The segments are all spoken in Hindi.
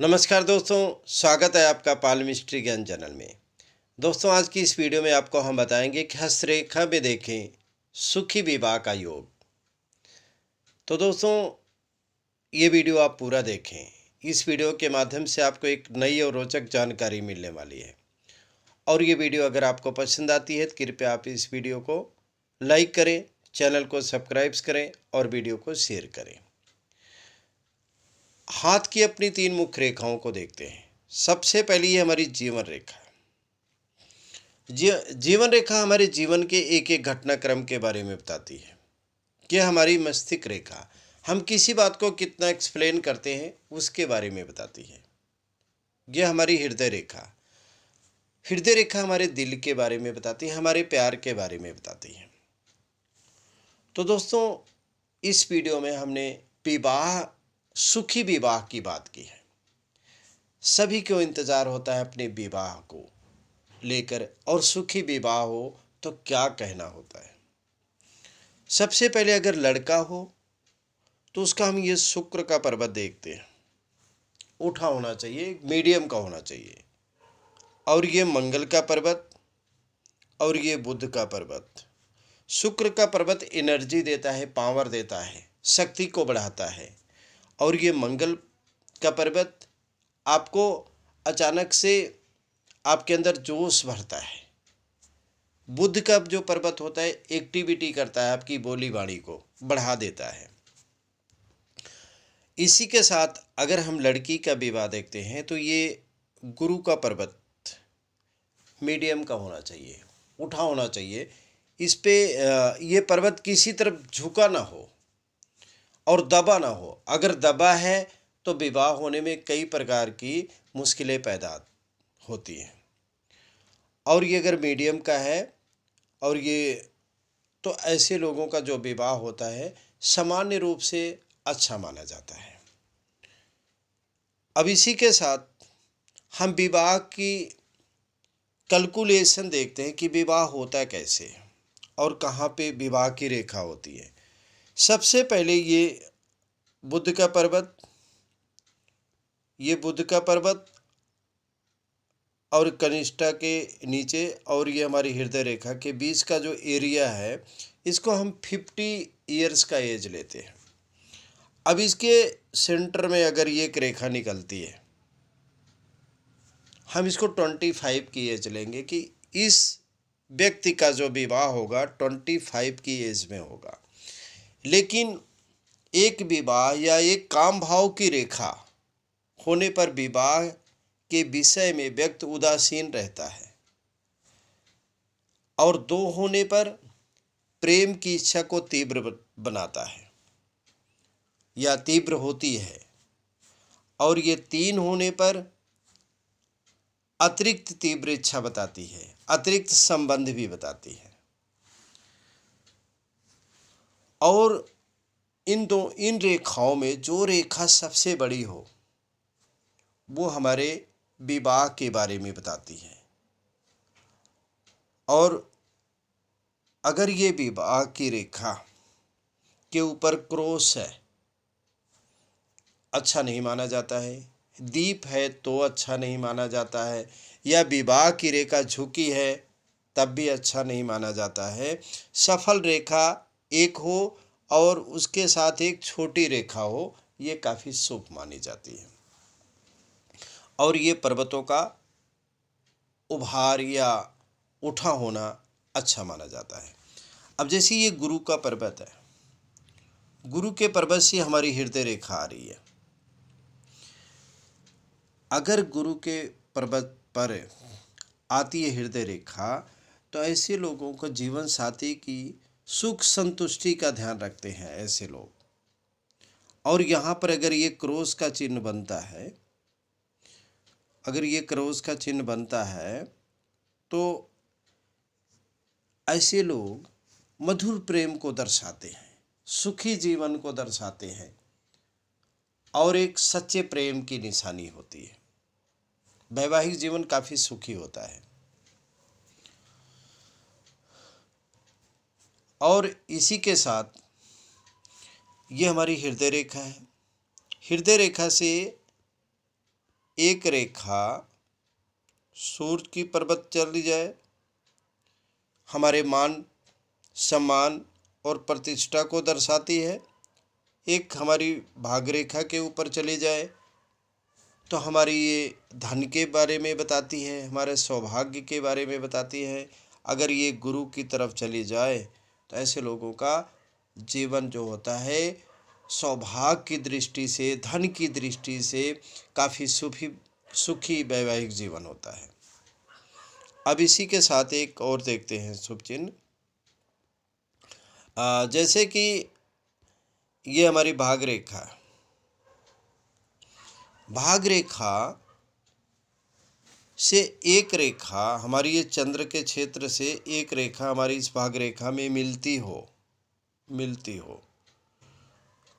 नमस्कार दोस्तों, स्वागत है आपका पाल मिस्ट्री ज्ञान चैनल में। दोस्तों, आज की इस वीडियो में आपको हम बताएँगे कि हस्तरेखा में देखें, सुखी विवाह का योग। तो दोस्तों, ये वीडियो आप पूरा देखें। इस वीडियो के माध्यम से आपको एक नई और रोचक जानकारी मिलने वाली है। और ये वीडियो अगर आपको पसंद आती है तो कृपया आप इस वीडियो को लाइक करें, चैनल को सब्सक्राइब करें और वीडियो को शेयर करें। हाथ की अपनी तीन मुख्य रेखाओं को देखते हैं। सबसे पहली है हमारी जीवन रेखा। जी, जीवन रेखा हमारे जीवन के एक एक घटनाक्रम के बारे में बताती है। कि हमारी मस्तिष्क रेखा। हम किसी बात को कितना एक्सप्लेन करते हैं उसके बारे में बताती है। यह हमारी हृदय रेखा। हृदय रेखा हमारे दिल के बारे में बताती है हमारे प्यार के बारे में बताती है। तो दोस्तों इस वीडियो में हमने विवाह सुखी विवाह की बात की है। सभी को इंतज़ार होता है अपने विवाह को लेकर, और सुखी विवाह हो तो क्या कहना होता है? सबसे पहले अगर लड़का हो तो उसका हम ये शुक्र का पर्वत देखते हैं। उठा होना चाहिए मीडियम का होना चाहिए। और ये मंगल का पर्वत और ये बुद्ध का पर्वत। शुक्र का पर्वत एनर्जी देता है पावर देता है, शक्ति को बढ़ाता है। और ये मंगल का पर्वत आपको अचानक से आपके अंदर जोश भरता है। बुद्ध का जो पर्वत होता है एक्टिविटी करता है आपकी बोली वाणी को, बढ़ा देता है। इसी के साथ अगर हम लड़की का विवाह देखते हैं तो ये गुरु का पर्वत मीडियम का होना चाहिए, उठा होना चाहिए। इस पे ये पर्वत किसी तरफ़ झुका ना हो। और दबा ना हो। अगर दबा है तो विवाह होने में कई प्रकार की मुश्किलें पैदा होती हैं। और ये अगर मीडियम का है, और ये तो ऐसे लोगों का जो विवाह होता है, सामान्य रूप से अच्छा माना जाता है। अब इसी के साथ, हम विवाह की कैलकुलेशन देखते हैं कि विवाह होता है कैसे, और कहाँ पे विवाह की रेखा होती है। सबसे पहले ये बुद्ध का पर्वत, ये बुद्ध का पर्वत और कनिष्ठा के नीचे और ये हमारी हृदय रेखा के बीच का जो एरिया है, इसको हम फिफ्टी ईयर्स का एज लेते हैं। अब इसके सेंटर में अगर ये एक रेखा निकलती है, हम इसको ट्वेंटी फाइव की एज लेंगे कि इस व्यक्ति का जो विवाह होगा ट्वेंटी फाइव की एज में होगा। लेकिन एक विवाह या एक काम भाव की रेखा होने पर विवाह के विषय में व्यक्ति उदासीन रहता है। और दो होने पर प्रेम की इच्छा को तीव्र बनाता है। या तीव्र होती है। और ये तीन होने पर अतिरिक्त तीव्र इच्छा बताती है। अतिरिक्त संबंध भी बताती है। और इन दो, इन रेखाओं में जो रेखा सबसे बड़ी हो, वो हमारे विवाह के बारे में बताती है। और अगर ये विवाह की रेखा के ऊपर क्रोस है अच्छा नहीं माना जाता है। दीप है तो अच्छा नहीं माना जाता है। या विवाह की रेखा झुकी है, तब भी अच्छा नहीं माना जाता है। सफल रेखा एक हो और उसके साथ एक छोटी रेखा हो, ये काफ़ी शुभ मानी जाती है। और ये पर्वतों का उभार या उठा होना अच्छा माना जाता है। अब जैसे ये गुरु का पर्वत है, गुरु के पर्वत से हमारी हृदय रेखा आ रही है। अगर गुरु के पर्वत पर आती है हृदय रेखा तो ऐसे लोगों को जीवन साथी की सुख संतुष्टि का ध्यान रखते हैं ऐसे लोग। और यहाँ पर अगर ये क्रोस का चिन्ह बनता है, अगर ये क्रोस का चिन्ह बनता है तो ऐसे लोग मधुर प्रेम को दर्शाते हैं, सुखी जीवन को दर्शाते हैं, और एक सच्चे प्रेम की निशानी होती है। वैवाहिक जीवन काफ़ी सुखी होता है। और इसी के साथ ये हमारी हृदय रेखा है। हृदय रेखा से एक रेखा सूर्य की पर्वत चली जाए, हमारे मान, सम्मान और प्रतिष्ठा को दर्शाती है। एक हमारी भाग रेखा के ऊपर चली जाए तो हमारी ये धन के बारे में बताती है, हमारे सौभाग्य के बारे में बताती है। अगर ये गुरु की तरफ़ चली जाए तो ऐसे लोगों का जीवन जो होता है, सौभाग्य की दृष्टि से, धन की दृष्टि से काफ़ी सुखी सुखी वैवाहिक जीवन होता है। अब इसी के साथ एक और देखते हैं शुभ चिन्ह जैसे कि ये हमारी भाग रेखा भाग रेखा से एक रेखा, हमारी ये चंद्र के क्षेत्र से एक रेखा, हमारी इस भाग रेखा में मिलती हो मिलती हो।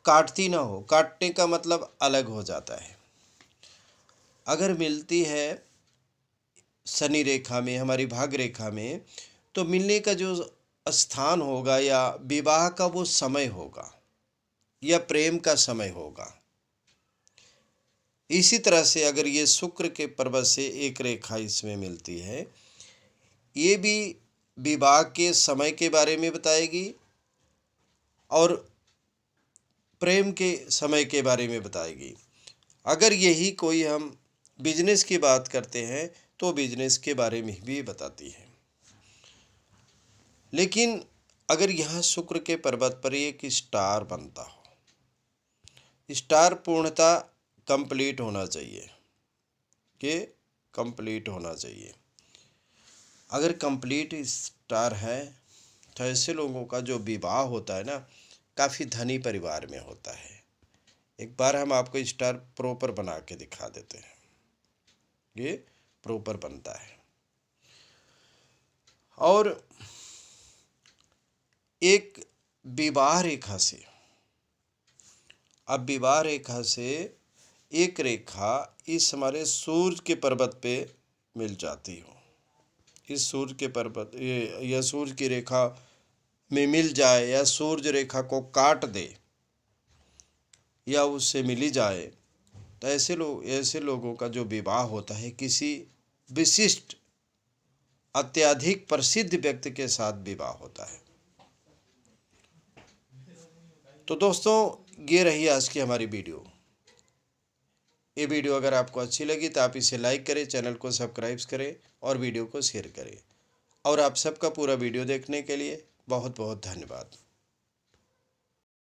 काटती ना हो, काटने का मतलब अलग हो जाता है। अगर मिलती है शनि रेखा में, हमारी भाग रेखा में तो मिलने का जो स्थान होगा या विवाह का वो समय होगा, या प्रेम का समय होगा। इसी तरह से अगर ये शुक्र के पर्वत से एक रेखा इसमें मिलती है, ये भी विवाह के समय के बारे में बताएगी और प्रेम के समय के बारे में बताएगी। अगर यही कोई हम बिज़नेस की बात करते हैं तो बिज़नेस के बारे में भी बताती है। लेकिन अगर यहाँ शुक्र के पर्वत पर एक स्टार बनता हो स्टार पूर्णता कंप्लीट होना चाहिए। कि कंप्लीट होना चाहिए। अगर कंप्लीट स्टार है तो ऐसे लोगों का जो विवाह होता है ना, काफ़ी धनी परिवार में होता है। एक बार हम आपको स्टार प्रॉपर बना के दिखा देते हैं। ये प्रॉपर बनता है। और एक विवाह रेखा से, अब विवाह रेखा से एक रेखा इस हमारे सूर्य के पर्वत पे मिल जाती हो। इस सूर्य के पर्वत, ये सूर्य की रेखा में मिल जाए, या सूर्य रेखा को काट दे, या उससे मिली जाए तो ऐसे लोग ऐसे लोगों का जो विवाह होता है, किसी विशिष्ट, अत्यधिक प्रसिद्ध व्यक्ति के साथ विवाह होता है। तो दोस्तों, ये रही आज की हमारी वीडियो। ये वीडियो अगर आपको अच्छी लगी तो आप इसे लाइक करें, चैनल को सब्सक्राइब करें और वीडियो को शेयर करें। और आप सबका पूरा वीडियो देखने के लिए बहुत बहुत धन्यवाद।